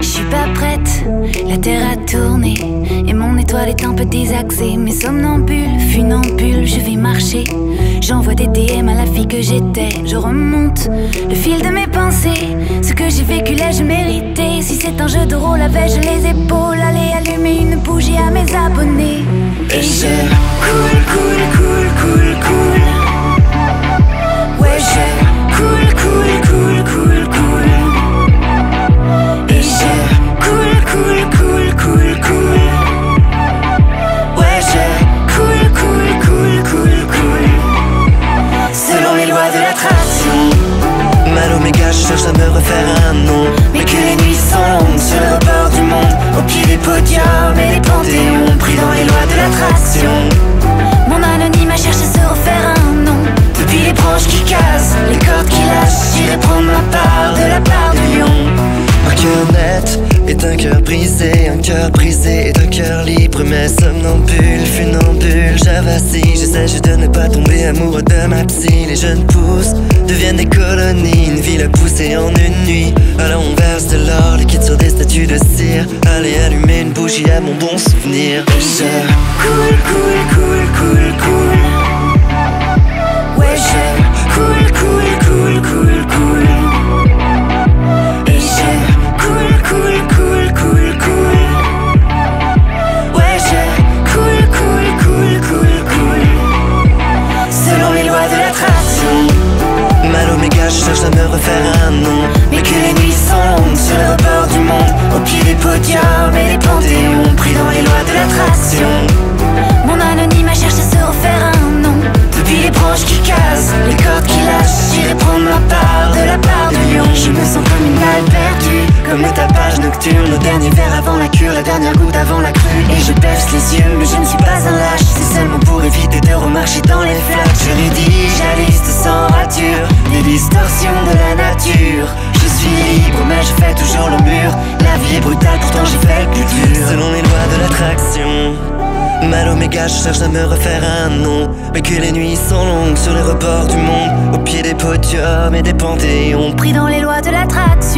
Je suis pas prête, la terre a tourné et mon étoile est un peu désaxée. Mes somnambules, funambules, je vais marcher. J'envoie des DM à la fille que j'étais. Je remonte le fil de mes pensées. Ce que j'ai vécu là, je méritais. Si c'est un jeu de rôle, avais-je les épaules Aller allumer une bougie à mes abonnés. Et je cool, Mal oméga, je cherche à me refaire un nom. Mais que les nuits sont sur le rebord du monde? Au pied des podiums et des panthéons, pris dans les lois de l'attraction. Mon anonyme a cherché à se refaire un nom. Depuis les branches qui cassent, les cordes qui lâchent, j'irai prendre ma part de la part du lion. Un cœur net est un cœur brisé, un cœur brisé est un cœur libre, mais somnambule, funambule, j'avacille, j'essaie de ne pas tomber amoureux de ma psy. Les jeunes pousses deviennent des colonies, pousser en une nuit. Alors on verse de l'or liquide sur des statues de cire. Allez allumer une bougie à mon bon souvenir. Je cool, cool, cool, cool, cool. Je me sens comme une balle perdue Comme le tapage nocturne. Au dernier verre avant la cure, la dernière goutte avant la crue. Et je perce les yeux, mais je ne suis pas un lâche. C'est seulement pour éviter de remarcher dans les flaques Je rédige la liste sans rature Des distorsions de la nature. Je suis libre, mais je fais toujours le mur Je cherche à me refaire un nom. Mais que les nuits sont longues sur les rebords du monde. Au pied des podiums et des panthéons. Pris dans les lois de l'attraction